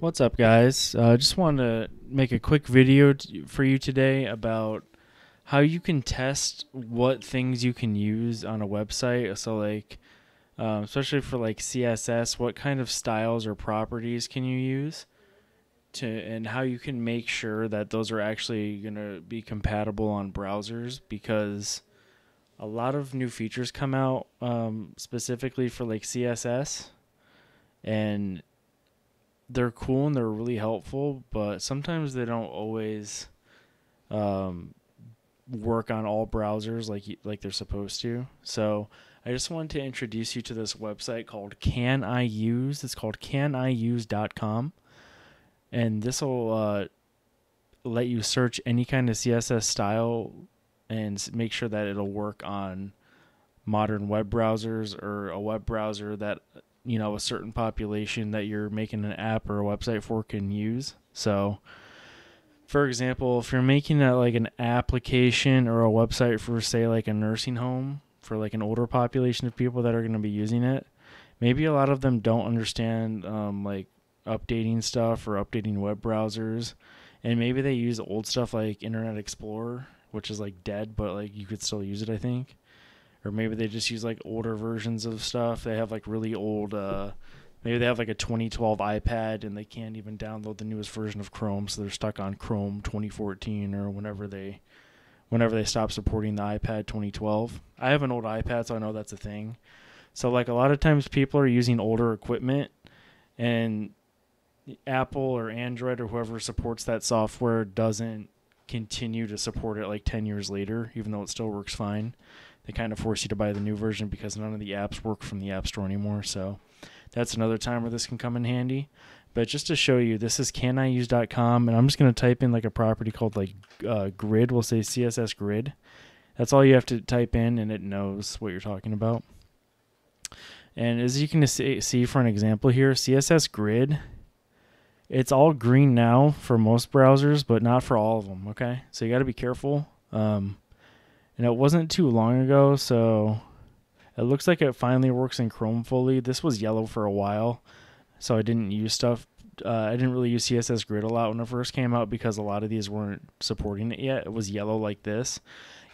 What's up, guys? I uh, just wanted to make a quick video t- for you today about how you can test what things you can use on a website. So, like, um, especially for like CSS, what kind of styles or properties can you use to, and how you can make sure that those are actually going to be compatible on browsers because a lot of new features come out um, specifically for like CSS and they're cool and they're really helpful, but sometimes they don't always um, work on all browsers like like they're supposed to. So I just wanted to introduce you to this website called Can I Use. It's called caniuse.com, and this will uh, let you search any kind of CSS style and make sure that it'll work on modern web browsers or a web browser that you know a certain population that you're making an app or a website for can use. So, for example, if you're making a, like an application or a website for say like a nursing home for like an older population of people that are going to be using it, maybe a lot of them don't understand um, like updating stuff or updating web browsers, and maybe they use old stuff like Internet Explorer, which is like dead, but like you could still use it, I think or maybe they just use like older versions of stuff. They have like really old. Uh, maybe they have like a 2012 iPad and they can't even download the newest version of Chrome, so they're stuck on Chrome 2014 or whenever they, whenever they stop supporting the iPad 2012. I have an old iPad, so I know that's a thing. So like a lot of times people are using older equipment, and Apple or Android or whoever supports that software doesn't continue to support it like 10 years later, even though it still works fine they kind of force you to buy the new version because none of the apps work from the App Store anymore. So that's another time where this can come in handy. But just to show you, this is caniuse.com, and I'm just going to type in like a property called like uh, grid. We'll say CSS grid. That's all you have to type in, and it knows what you're talking about. And as you can see see for an example here, CSS grid, it's all green now for most browsers, but not for all of them. Okay, so you got to be careful. Um, and it wasn't too long ago, so it looks like it finally works in Chrome fully. This was yellow for a while, so I didn't use stuff. Uh, I didn't really use CSS Grid a lot when it first came out because a lot of these weren't supporting it yet. It was yellow like this.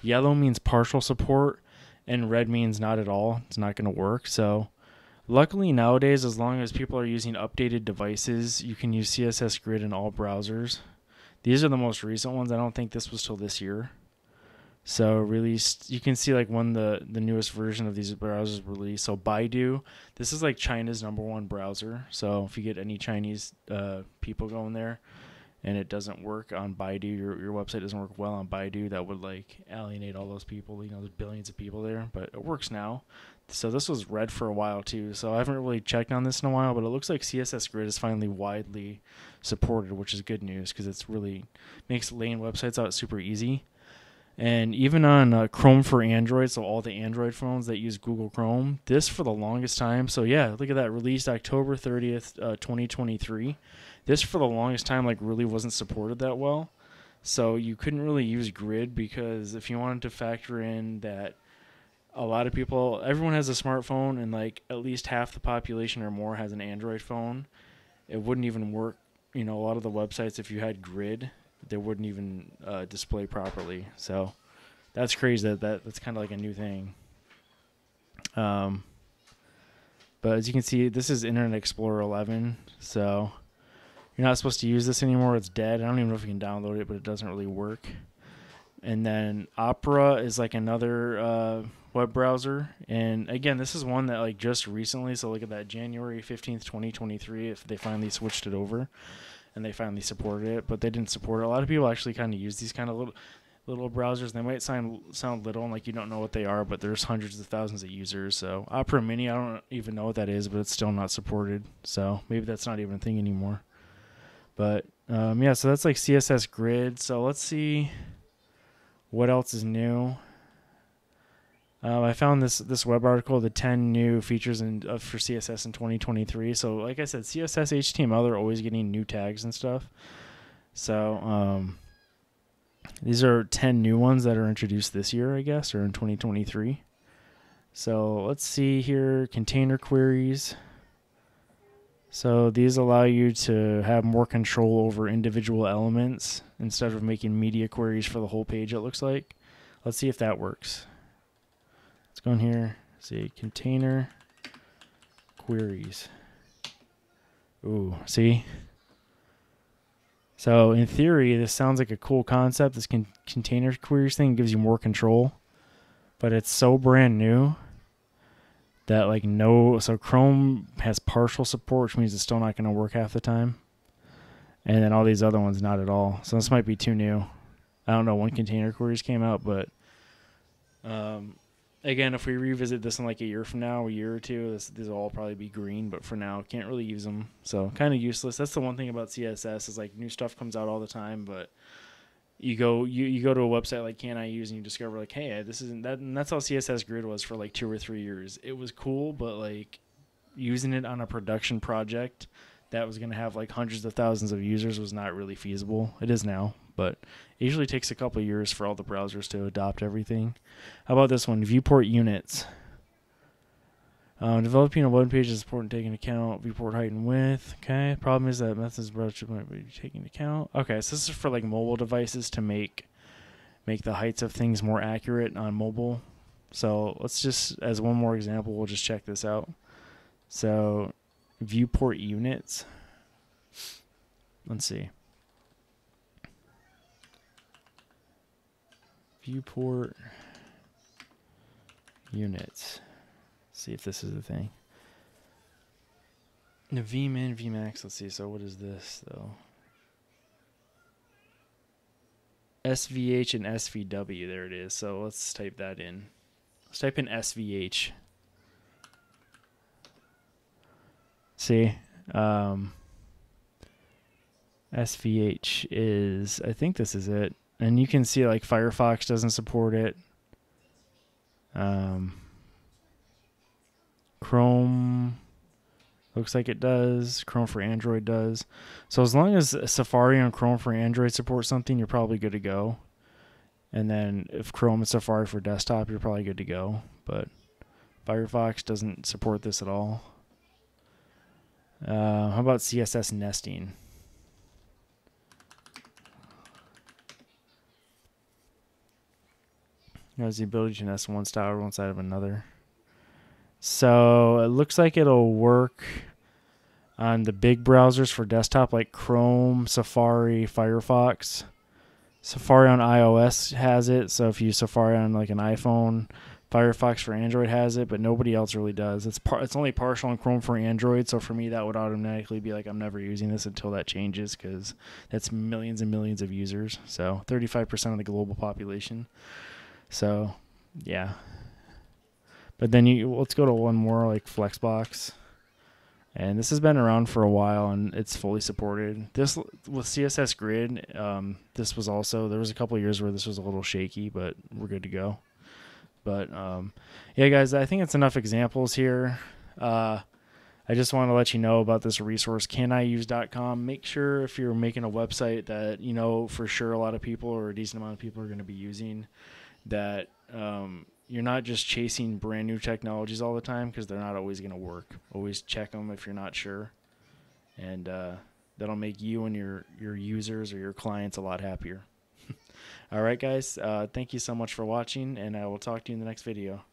Yellow means partial support, and red means not at all. It's not going to work. So, luckily nowadays, as long as people are using updated devices, you can use CSS Grid in all browsers. These are the most recent ones. I don't think this was till this year. So released, you can see like when the the newest version of these browsers released. So Baidu, this is like China's number one browser. So if you get any Chinese uh, people going there, and it doesn't work on Baidu, your your website doesn't work well on Baidu, that would like alienate all those people. You know, there's billions of people there, but it works now. So this was red for a while too. So I haven't really checked on this in a while, but it looks like CSS Grid is finally widely supported, which is good news because it's really makes laying websites out super easy. And even on uh, Chrome for Android, so all the Android phones that use Google Chrome, this for the longest time. So yeah, look at that, released October 30th, uh, 2023. This for the longest time like really wasn't supported that well. So you couldn't really use Grid because if you wanted to factor in that a lot of people, everyone has a smartphone, and like at least half the population or more has an Android phone, it wouldn't even work. You know, a lot of the websites if you had Grid they wouldn't even uh, display properly. So that's crazy. That, that that's kind of like a new thing. Um, but as you can see, this is Internet Explorer 11, so you're not supposed to use this anymore. It's dead. I don't even know if you can download it, but it doesn't really work. And then Opera is like another uh, web browser, and again, this is one that like just recently. So look at that, January 15th, 2023. If they finally switched it over and they finally supported it, but they didn't support it. A lot of people actually kind of use these kind of little little browsers. They might sound sound little and like you don't know what they are, but there's hundreds of thousands of users. So Opera Mini, I don't even know what that is, but it's still not supported. So maybe that's not even a thing anymore. But um, yeah, so that's like CSS Grid. So let's see what else is new. Um, I found this this web article, the 10 new features in, uh, for CSS in 2023. So, like I said, CSS, HTML, they're always getting new tags and stuff. So, um, these are 10 new ones that are introduced this year, I guess, or in 2023. So, let's see here container queries. So these allow you to have more control over individual elements instead of making media queries for the whole page, it looks like. Let's see if that works. Let's go in here, see container queries. Ooh, see? So in theory, this sounds like a cool concept. This con- container queries thing gives you more control, but it's so brand new that like no. So Chrome has partial support, which means it's still not going to work half the time, and then all these other ones not at all. So this might be too new. I don't know when container queries came out, but um, again, if we revisit this in like a year from now, a year or two, this these will all probably be green. But for now, can't really use them, so kind of useless. That's the one thing about CSS is like new stuff comes out all the time, but you go you, you go to a website like can i use and you discover like hey this isn't that and that's how css grid was for like two or three years it was cool but like using it on a production project that was going to have like hundreds of thousands of users was not really feasible it is now but it usually takes a couple years for all the browsers to adopt everything. How about this one? Viewport units. Um, developing a web page is important taking account viewport height and width. Okay. Problem is that methods browser might be taking account. Okay, so this is for like mobile devices to make make the heights of things more accurate on mobile. So let's just as one more example, we'll just check this out. So viewport units. Let's see. Viewport units. see if this is the thing. The vmin, vmax. Let's see. So what is this though? SVH and SVW. There it is. So let's type that in. Let's type in SVH. See, um, SVH is. I think this is it and you can see like Firefox doesn't support it. Um, Chrome looks like it does. Chrome for Android does. So as long as Safari and Chrome for Android support something, you're probably good to go. And then if Chrome and Safari for desktop, you're probably good to go. But Firefox doesn't support this at all. Uh, how about CSS nesting? Has the ability to nest one style one side of another. So it looks like it'll work on the big browsers for desktop like Chrome, Safari, Firefox. Safari on iOS has it, so if you use Safari on like an iPhone, Firefox for Android has it, but nobody else really does. It's par- it's only partial on Chrome for Android, so for me that would automatically be like I'm never using this until that changes because that's millions and millions of users. So 35% of the global population. So, yeah. But then you let's go to one more like Flexbox. And this has been around for a while and it's fully supported. This with CSS Grid, um, this was also there was a couple years where this was a little shaky, but we're good to go. But um, yeah, guys, I think it's enough examples here. Uh, I just want to let you know about this resource, caniuse.com. Make sure if you're making a website that you know for sure a lot of people or a decent amount of people are going to be using that um, you're not just chasing brand new technologies all the time because they're not always going to work. Always check them if you're not sure, and uh, that'll make you and your your users or your clients a lot happier. all right, guys. Uh, thank you so much for watching, and I will talk to you in the next video.